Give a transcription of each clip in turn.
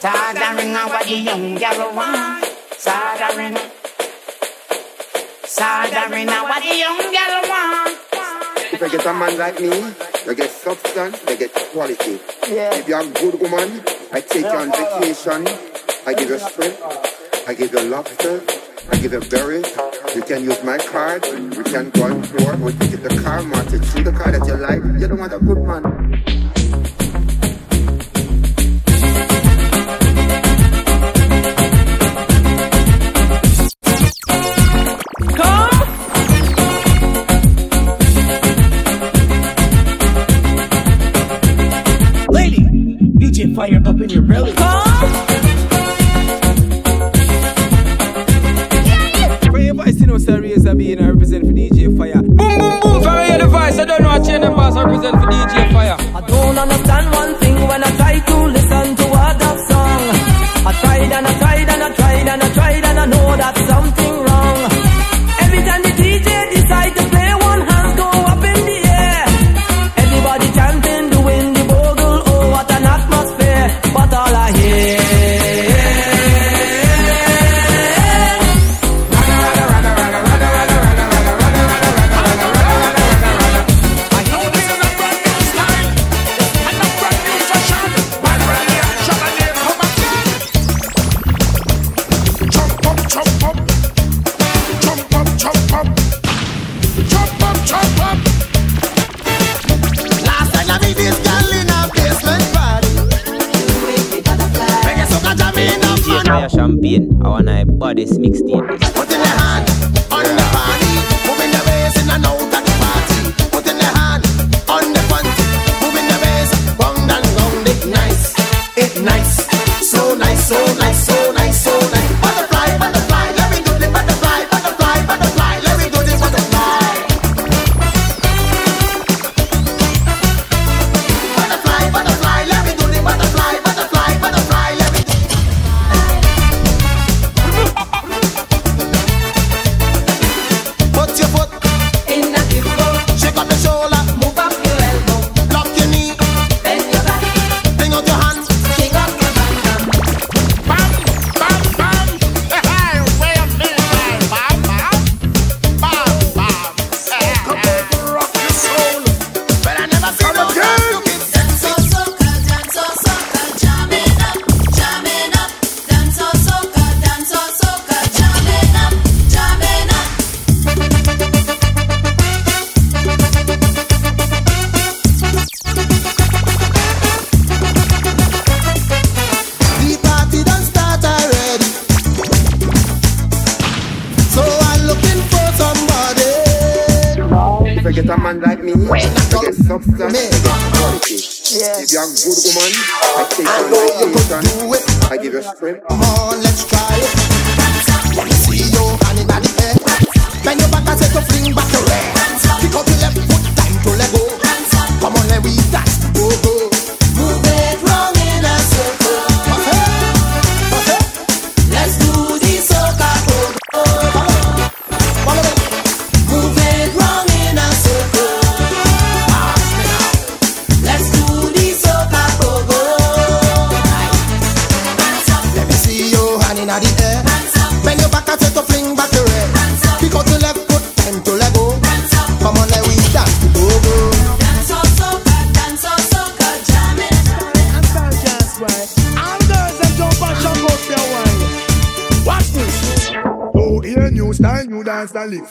Sada ringa what the young girl want. Sada ringa. Sada ringa what the young girl want. If I get a man like me, they get substance, they get quality. Yeah. If you're a good woman, I take you on vacation. I give you strength. I give you lobster. I give you berries. You can use my card. We can go on tour. We can get the car, Martin. See the car that you like. You don't want a good man. fire up in your belly. Fire Vice, you know, Sir Razor being I represent for DJ Fire. Boom, boom, boom, fire the voice. I don't know what chain them boss I represent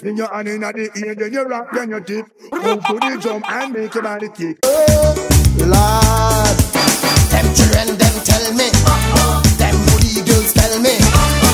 In your hand in the ear, then you rock, then you dip. Move to the drum and make your body kick. Oh, Lord. Them children, them tell me. Uh-uh. Them hoodie girls tell me. Uh-uh.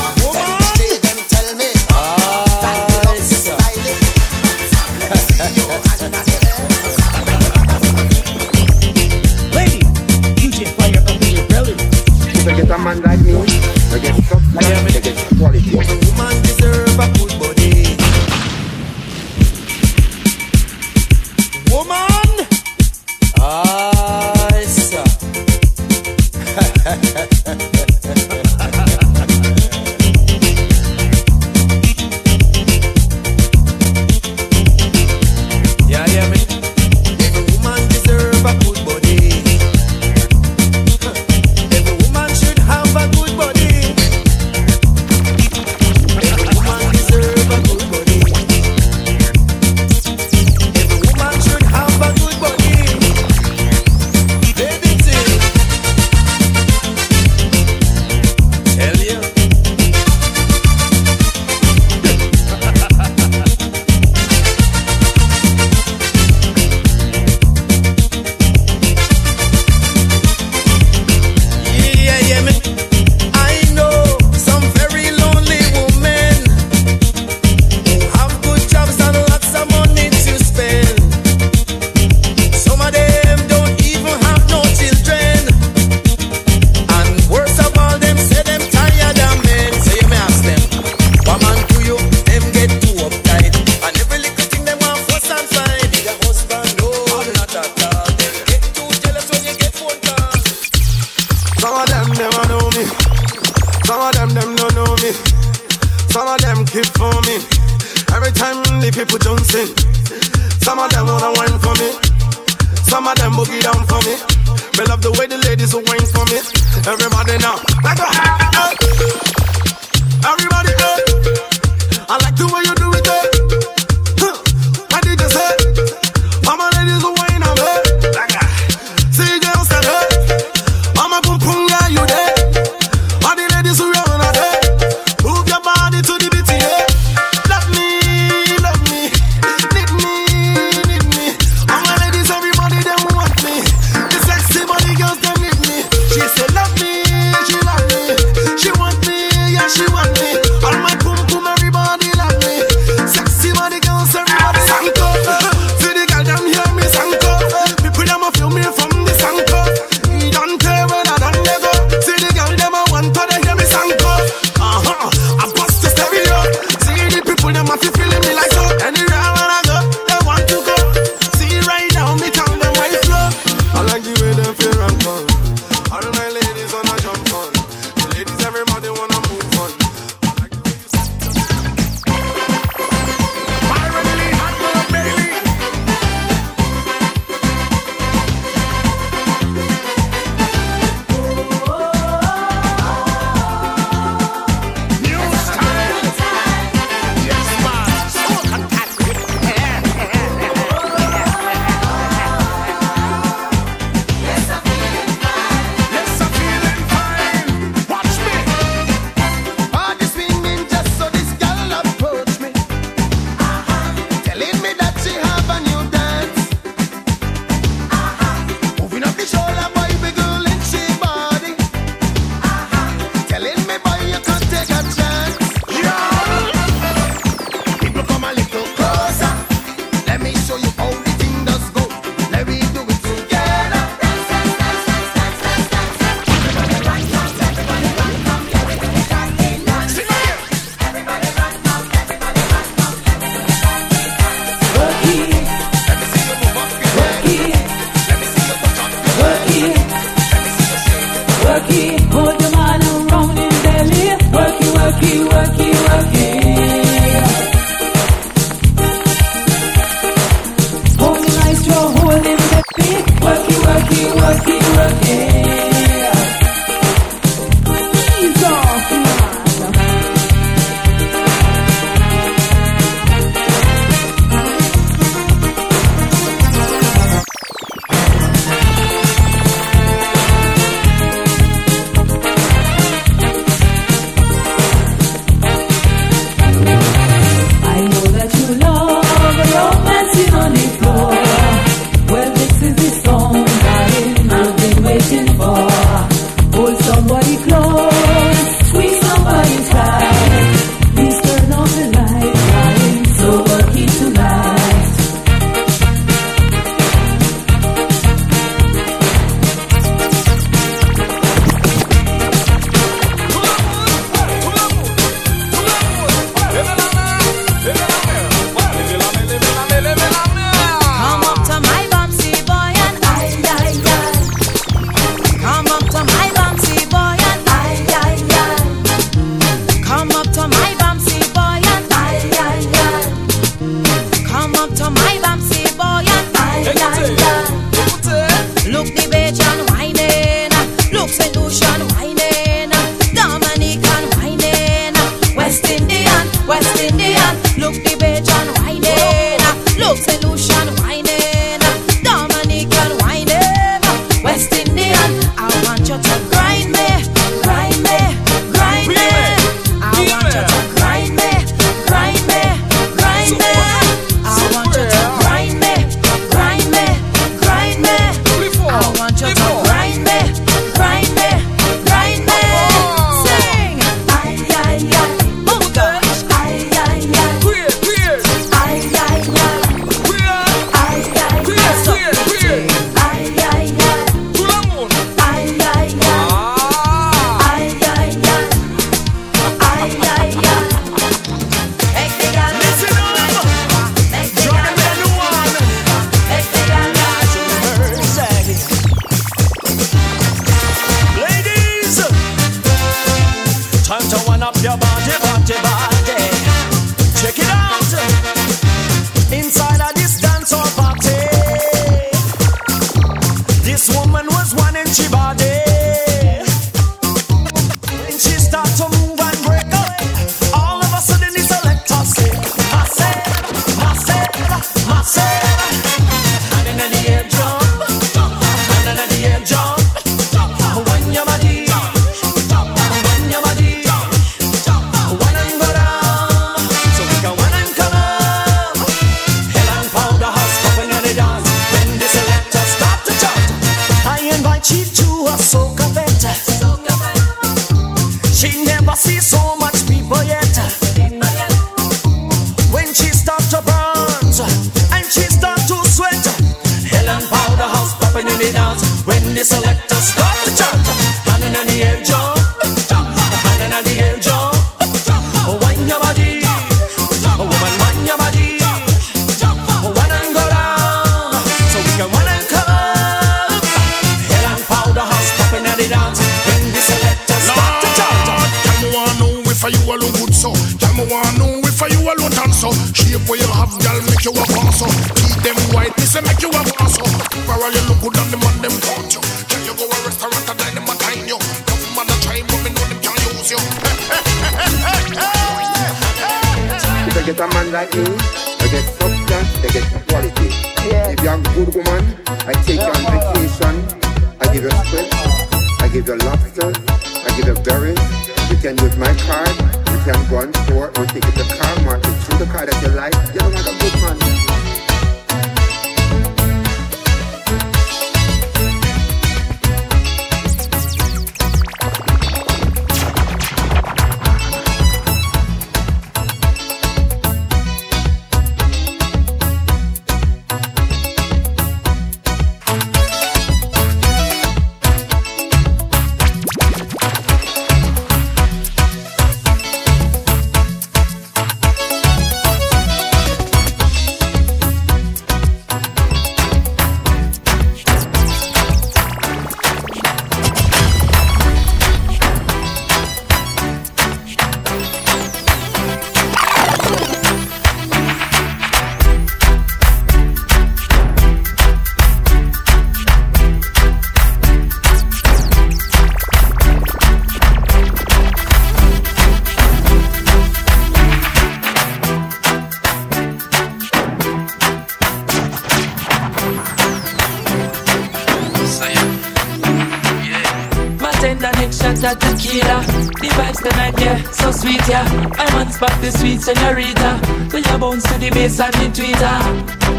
Twitter.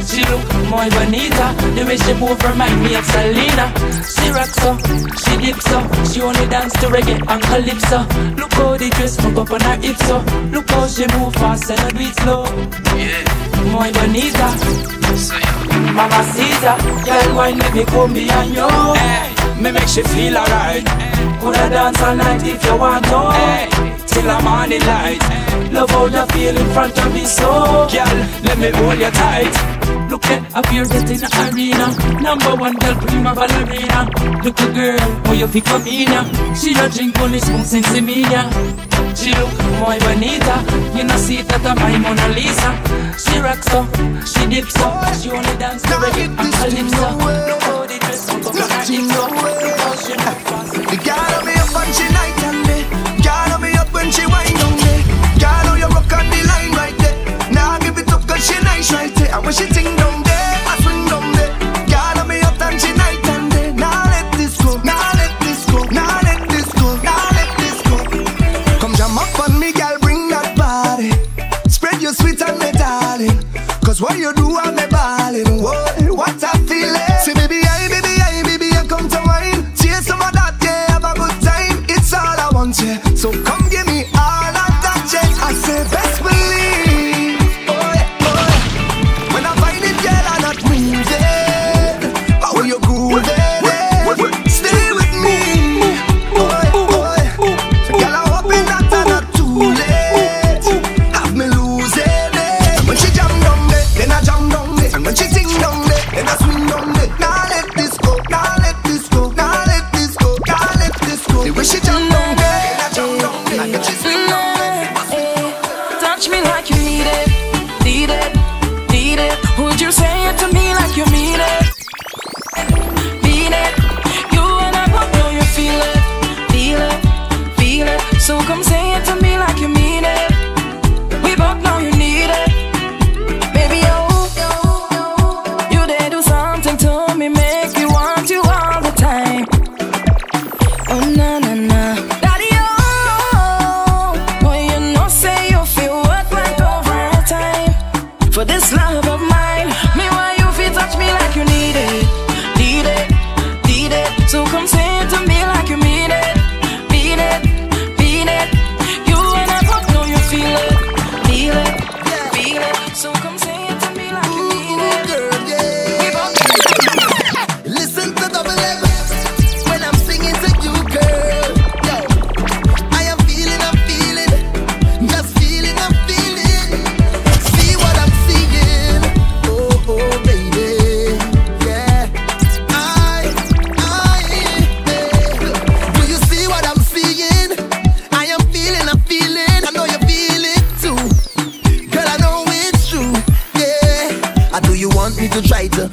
She look more bonita. The way she move remind me of Selena. She rock so, she dips so. She only dance to reggae and calypso. Look how the dress from up on her hips so. Look how she move fast and I do it slow. Yeah. Bonita. So, yeah. Mama Caesar, girl, why me come beyond you? Hey me make she feel alright. Coulda dance all night if you want to, till I'm on the light. Love how you feel in front of me, so girl, let me hold you tight. Look at appearance in the arena, number one girl, prima ballerina. Look a girl, how you feel for me now? She a drink only spoons and semilla. She look muy bonita. You know see that I'm my Mona Lisa. She rocks up, she dips up. She only dance to reggae and calypso Look how the dress on top of her hips up Look how The girl on me up and she night and day Girl on me up when she wind on me. Girl on you rock on the line right there. Now give it up cause she nice right there. And when she ting down there. I swing down Cause what you do, I'm a ballin', whoa.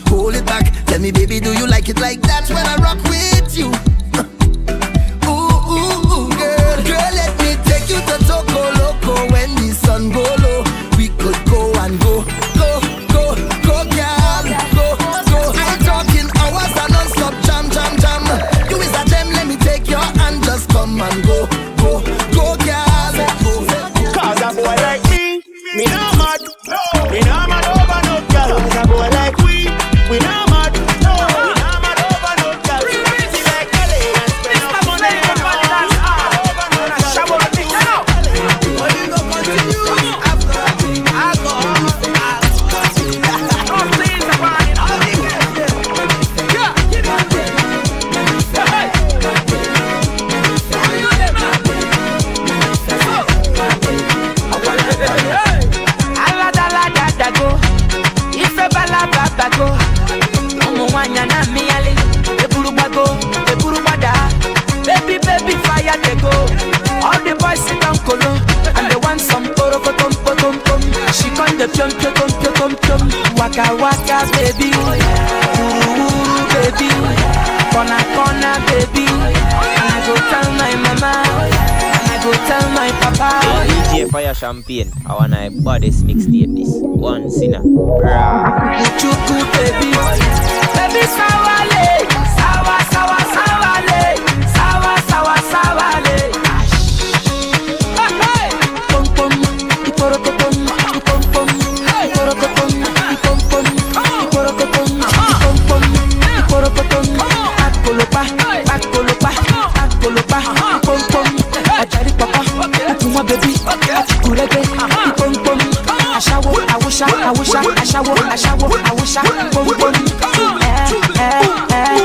Hold it back. Tell me, baby, do you like it like that when I rock with you? champion. I bodies a baddest this. One sinner. Chuku baby. Baby sawale. Sawa sawa sawale. Sawa sawa sawale. Pom you want, baby? Okay. Kurege, pom pom. shower i shower i wish i pom pom. Eh, eh, eh.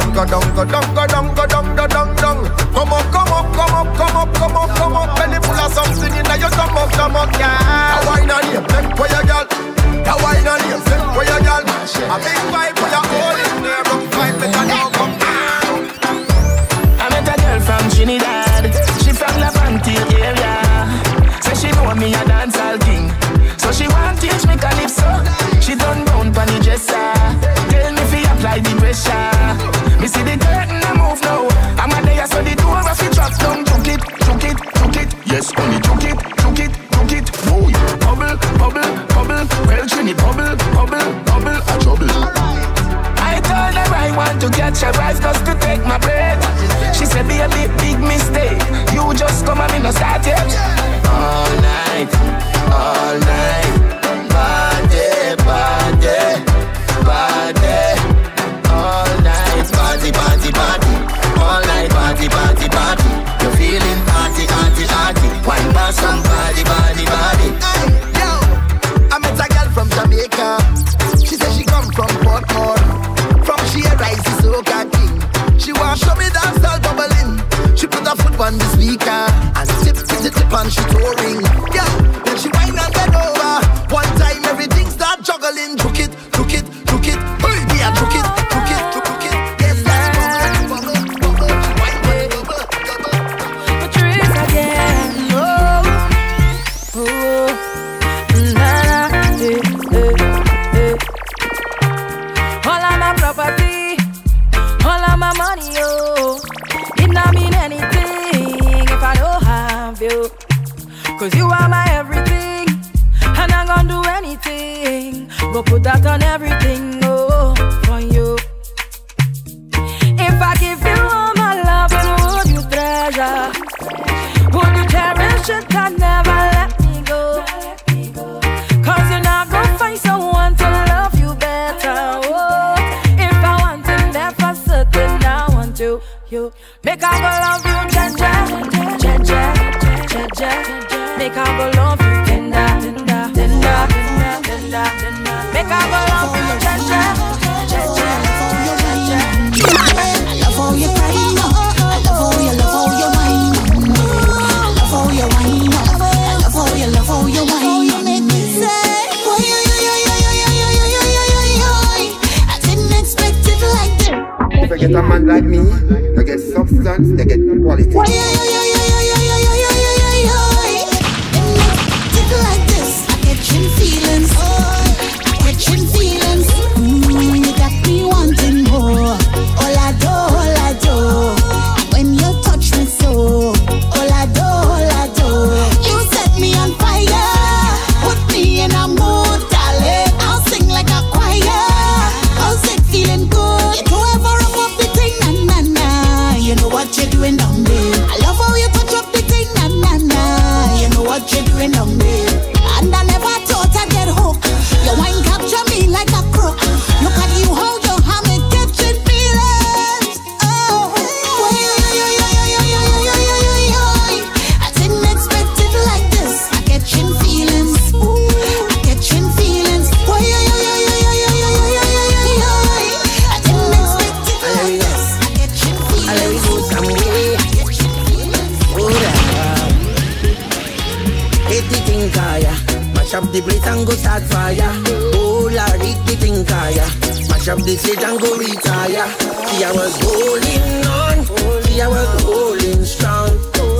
down, go down, go down, go down, go down, go down, down. Come up, come up, come up, come up, come up, come up. Belly full of something in your stomach, stomach, yeah. That wine on him, send for your girl. That wine on him, send for your girl. A big vibe for your whole in there, Five vibe, better now come down. I met a girl from Trinidad. She from Laventille area. Say she know me a dancehall king. So she want teach me calypso. She done bound pon the dresser. Tell me if fi apply the pressure. Me see the curtain a move now. I'm a there so the door of it drop down. Took it, took it, took it. Yes, only took it, took it, took it. Boy, bubble, bubble, bubble. Well, Trini, bubble, bubble, bubble. A trouble. I told her I want to catch a rise just to take my breath. She said, be a big, big mistake. You just come and me no start yet. All night, all night. You are my everything, and I'm gonna do anything. Go put that on everything, oh, for you. If I give you all my love, would you treasure? Would you cherish it and never let me go? Cause you're not gonna find someone to love you better. Oh, if I want him there for certain, I want you. You make I go love get a man like me, they get substance, they get quality. The plate and go start fire. Oh Lord, the thing kaya. Mash up the stage and go retire. See I was holding on. See I was holding strong.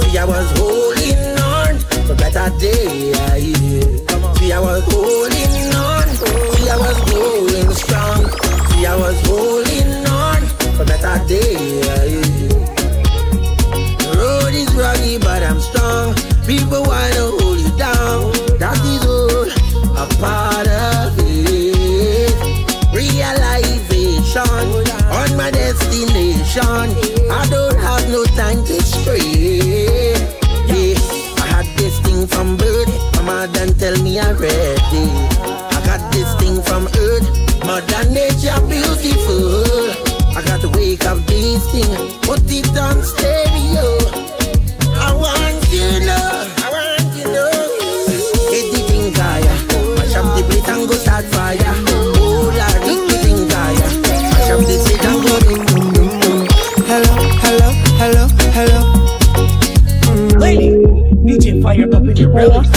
See I was holding on. For better day See I was holding on. See I was going strong. See I was holding on. For better day the road is rocky, but I'm strong. People wanna destination. I don't have no time to stray. Yeah, I had this thing from birth. Mama done tell me already. I got this thing from earth. Mother nature beautiful. I got to wake up this thing, put it on stereo. really?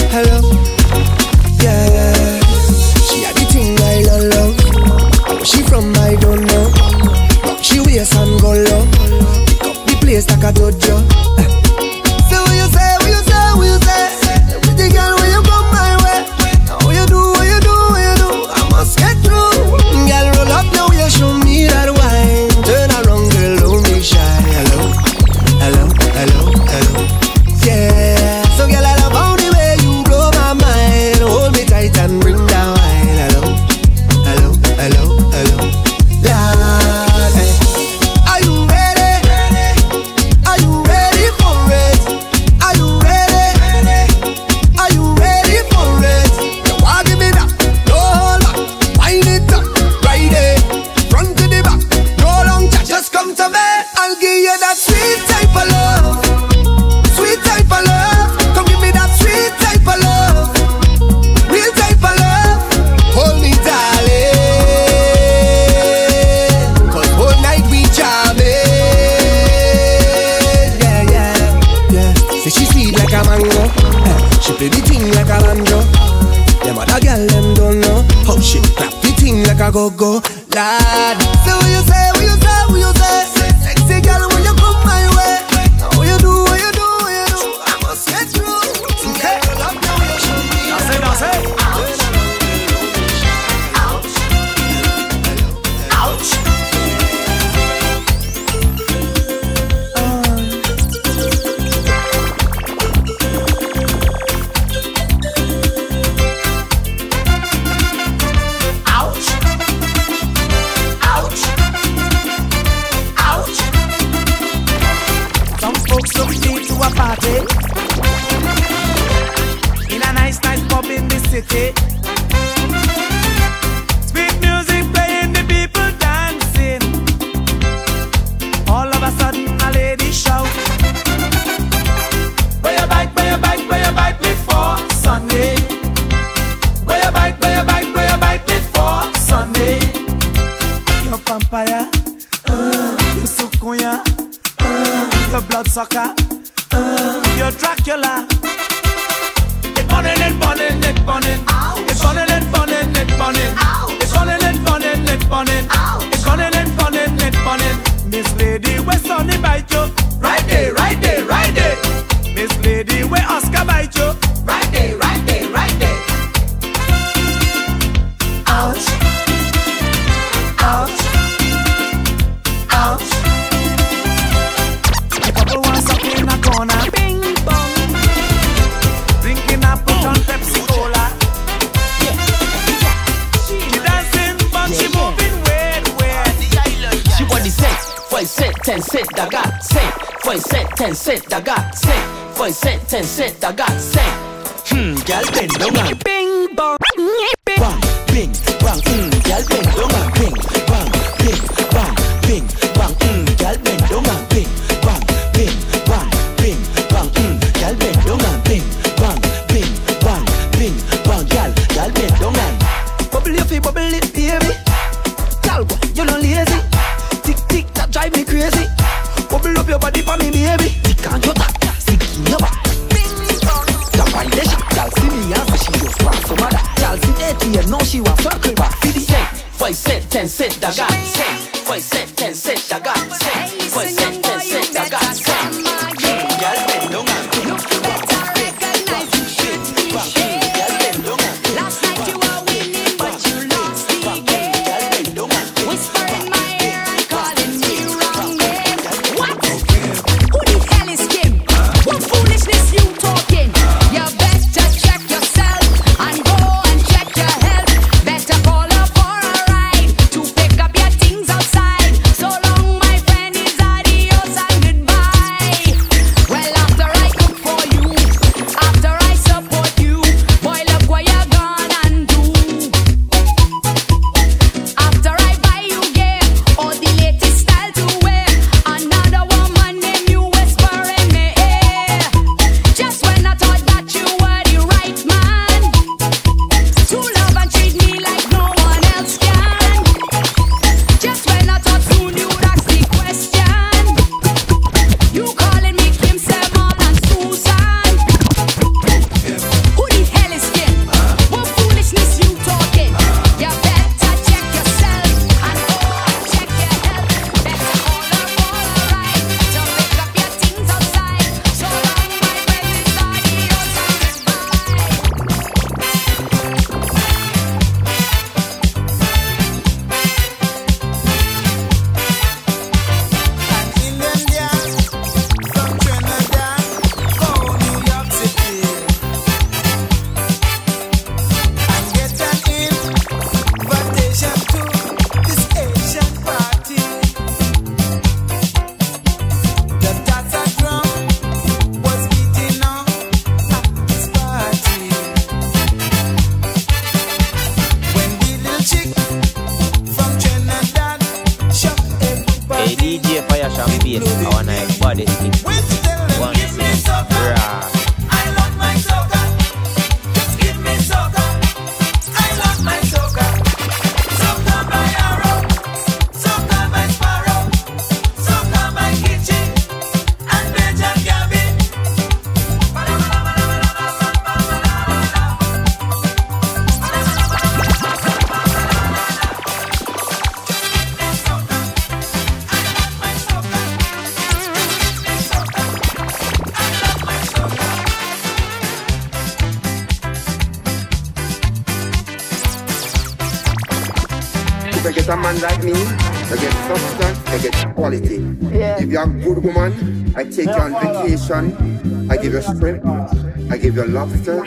10 cents. I got like me, I get substance, I get quality. Yeah. If you're a good woman, I take you on vacation, I give you strength, I give you laughter.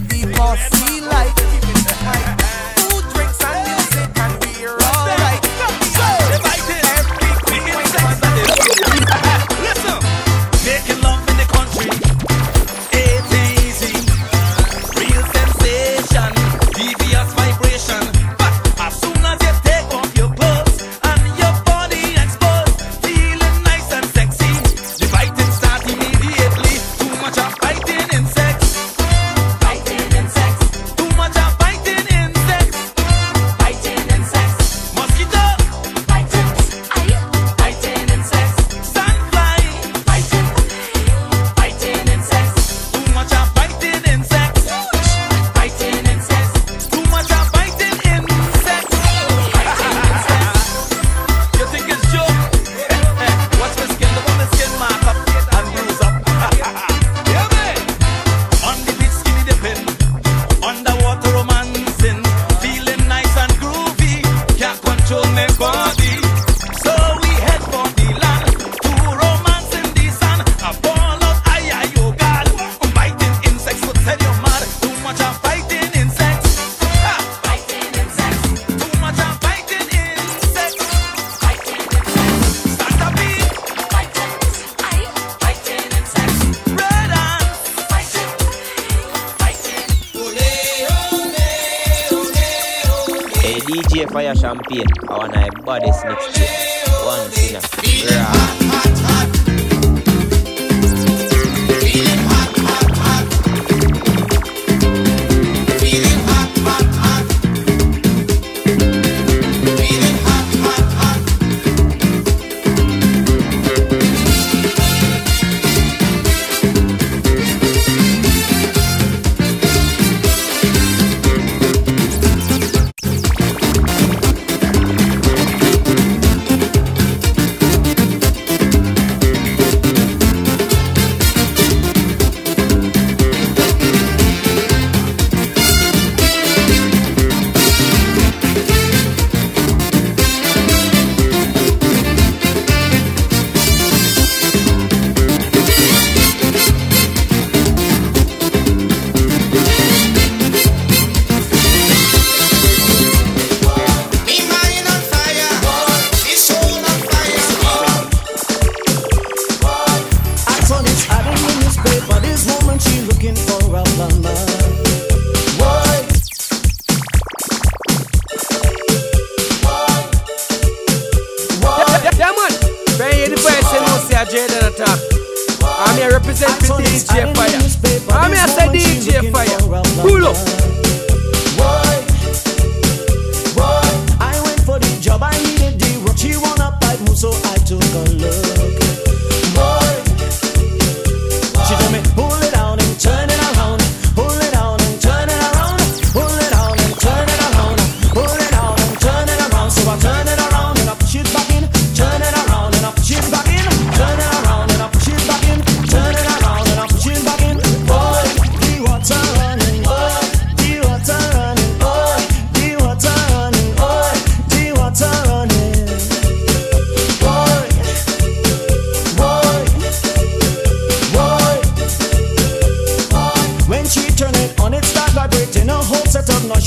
the boss.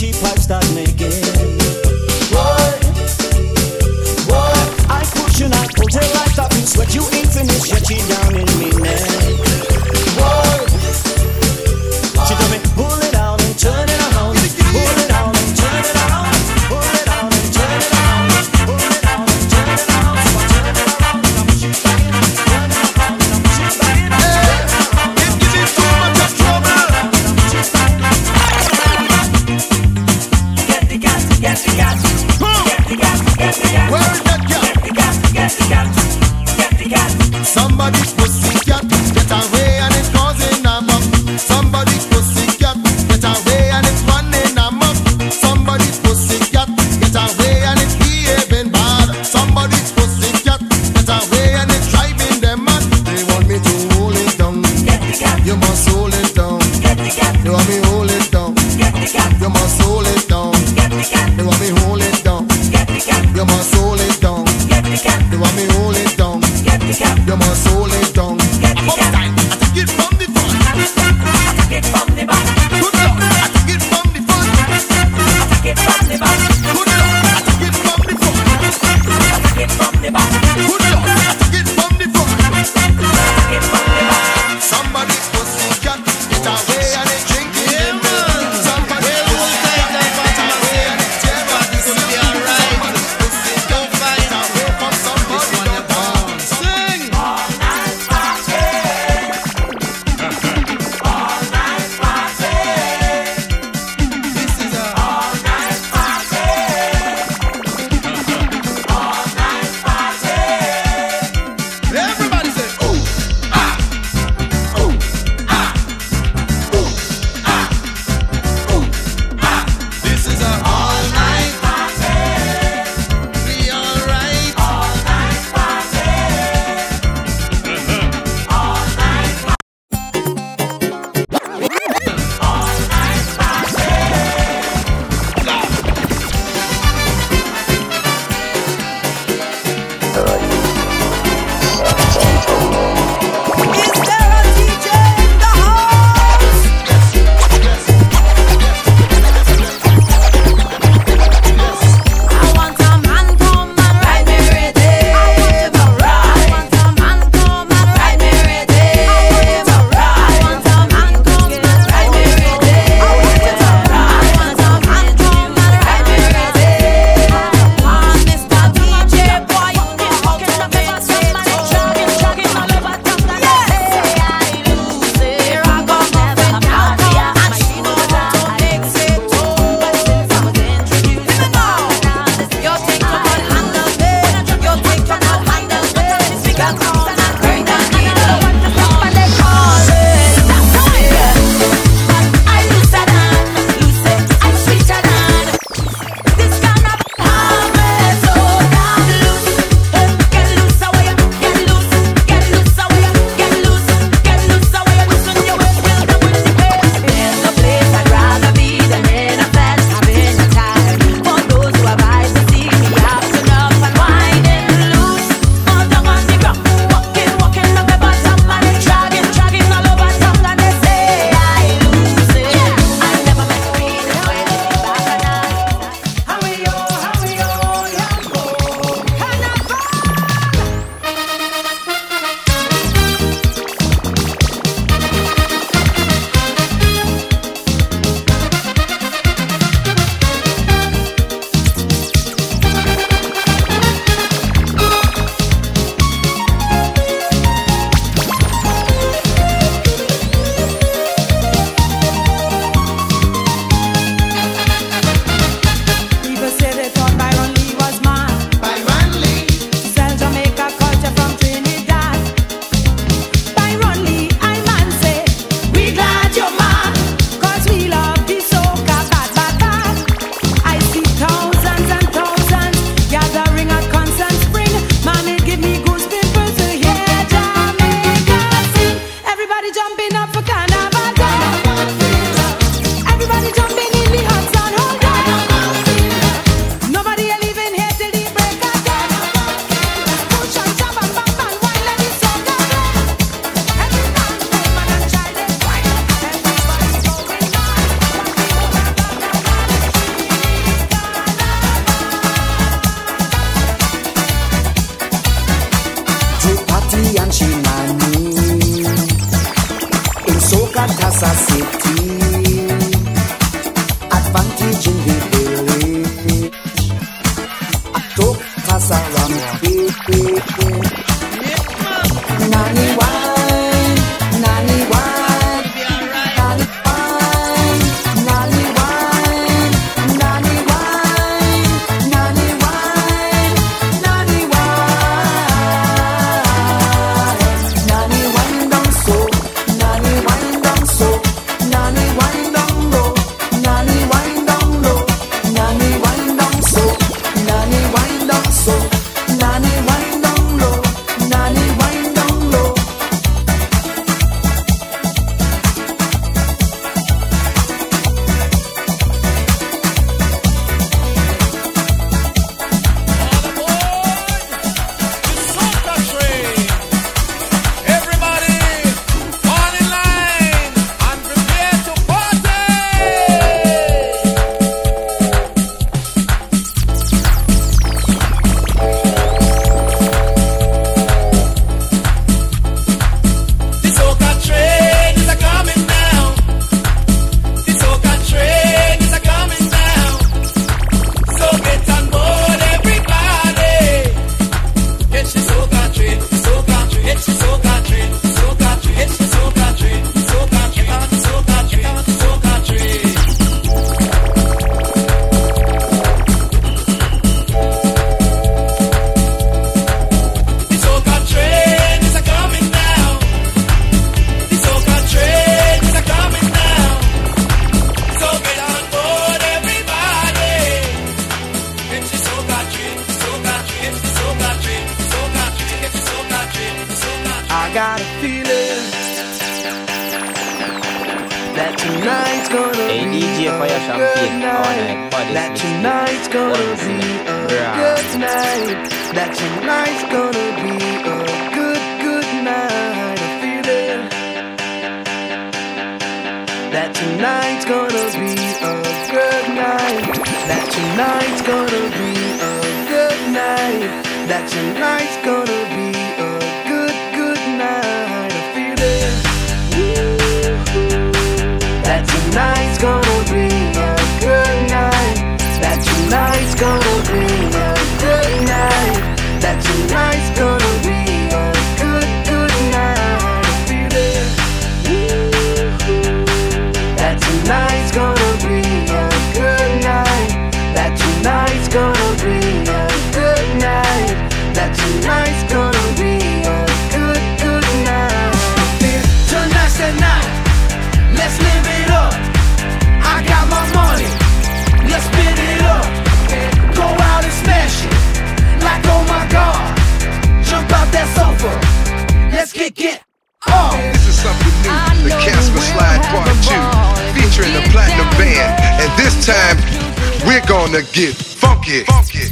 Tongue or time, we're gonna get funky. Funky.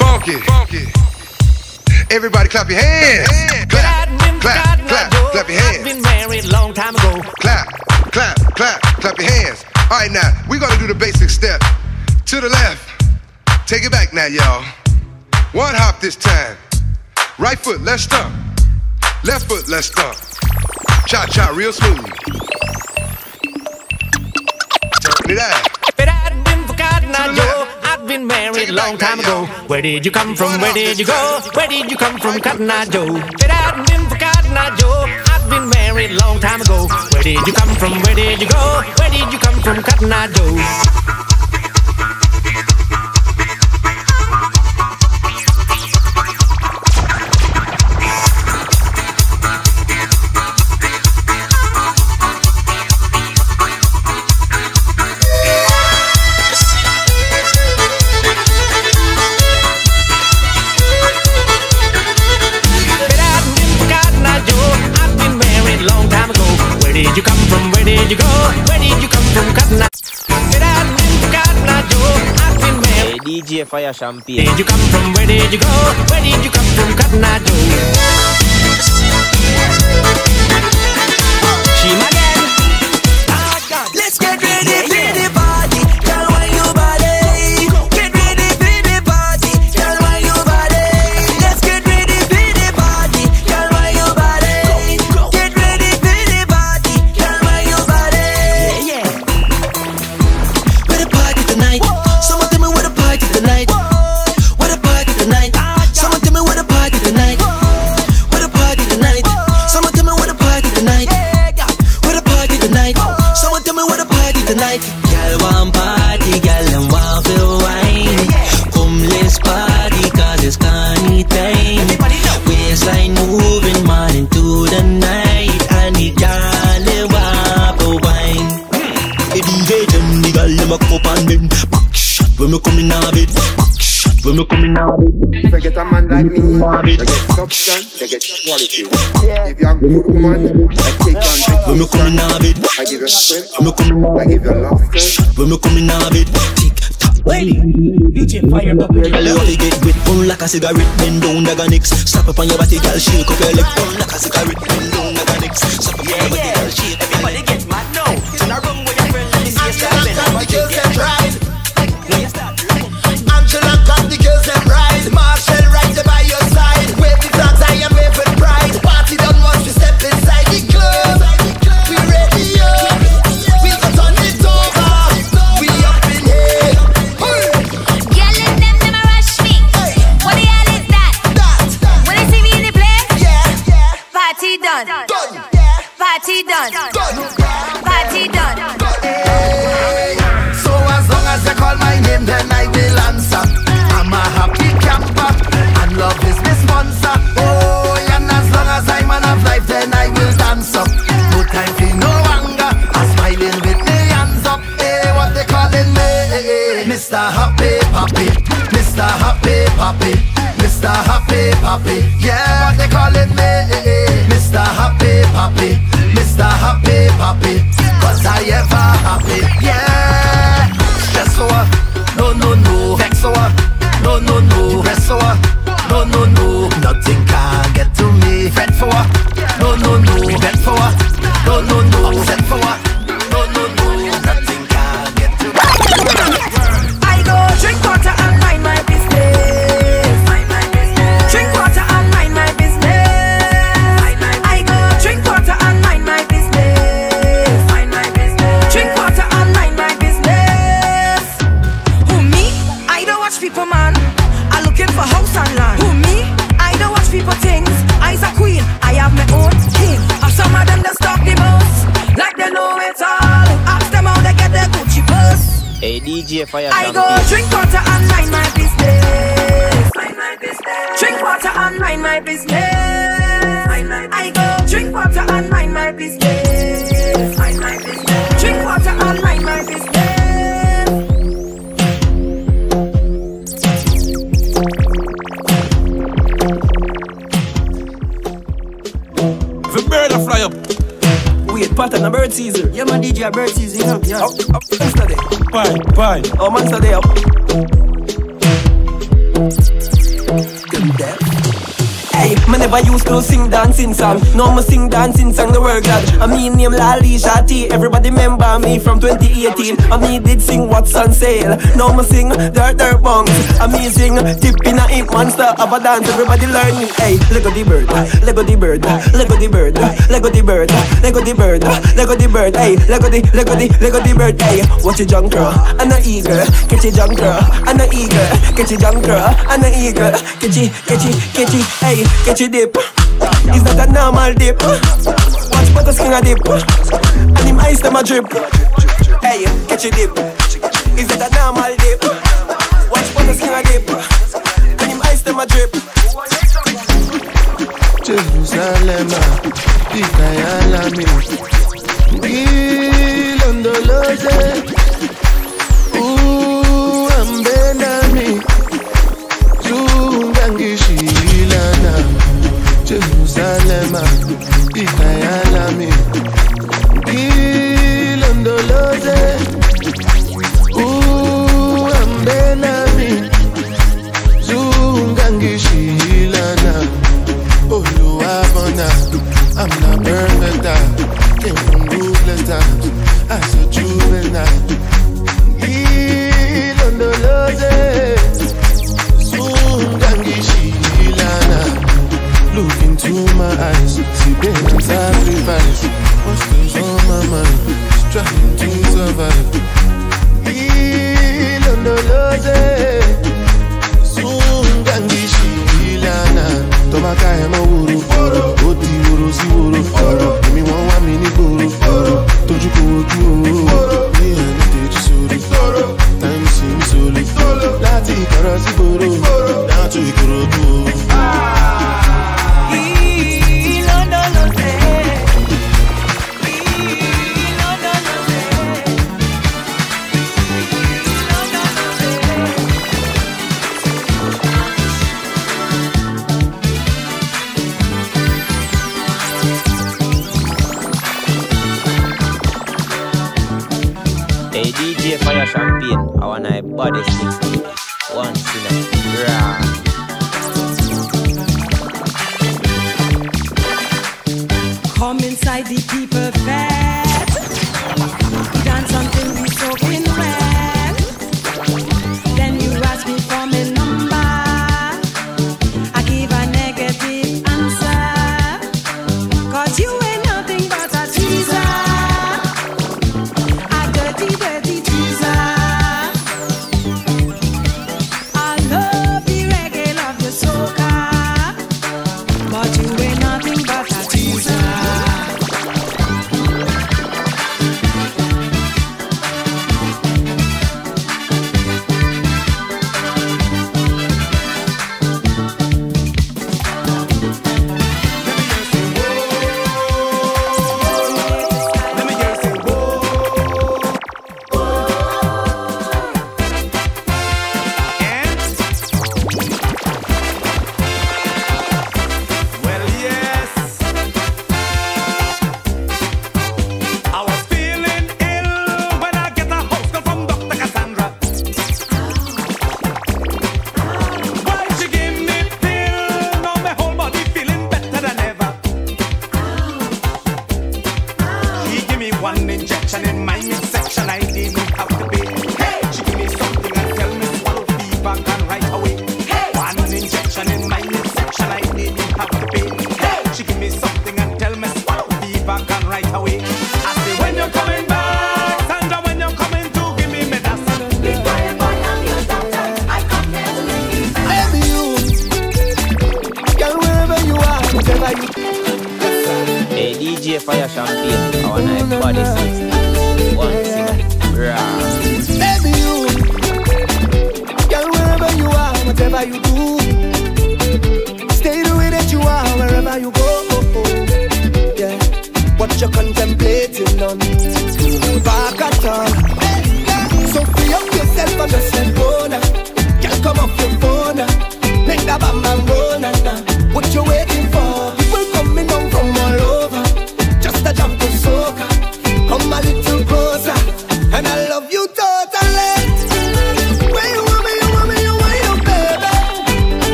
Funky. funky. Everybody clap your hands. Clap, clap, clap, clap your hands. I've been married long time ago. Clap, clap, clap, clap your hands. All right, now we're gonna do the basic step. To the left, take it back now, y'all. One hop this time. Right foot, let's stomp. Left foot, let's stomp. Cha cha, real smooth. But I'd been forgotten, I know. I've been married a long time ago. Where did you come from? Where did you go? Where did you come from, Cotton Eye Joe? But I've been forgotten, I know. I've been married a long time ago. Where did you come from? Where did you go? Where did you come from, Cotton Eye Joe? DJ Firechampain. Did you come from? Where did you go? Where did you come from? Cotton Eye Joe. They get substance, they get quality. If you're a good woman, I take on the When me come in a. I give you strength, When me come in a I give you laughter. When me come in a bed. Tick tock. DJ Fire up Girl, get wet, burn like a cigarette, bend down, dagger nicks. Slap up on your body, girl, shake up your leg, burn like a cigarette, bend down, dagger nicks. Slap up on your body, girl, shake Happy Yeah, what they calling me? Mr. Happy Papi, Mr. Happy Papi. Cause I ever a bird season, you know. Yeah. Up, up, monster day. Fine, fine. Oh, monster day up. Good death. Hey, me never used to sing dancing song. No, me sing dancing song, the word glad. I mean, name Lali Shati. Everybody remember me from 2018. I me did sing What's on Sale. Now me sing Dirt Dirt Bongs. I me sing Tip in a Ink Monster of a dance. Everybody learning. Hey, Lego the bird, ah. Lego the bird, ah. Lego the bird, ah. Lego the bird, Lego the bird, Lego the bird. Hey, Lego the, Lego the, Lego the bird. Hey, watch your junk girl and a eagle. Catch your junk girl and a eagle. Catch your junk girl and a eagle. Catch it, catch it, catch it. Hey, catch your dip. Is that a normal dip? Watch butter skin a dip. And him ice them a drip. Hey, catch your dip. Is that a normal dip? Watch butter skin a dip. And him ice them a drip. Jerusalema, ikayalami ilondoloze ikayalami ilondoloze uhambe nami zungangishilana. Oluwabona, not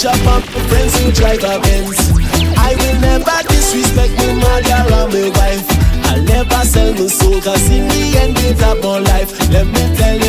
chop up my friends who drive a Benz. I will never disrespect my mother or my wife. I'll never sell my soul, cause in the end it's about life. Let me tell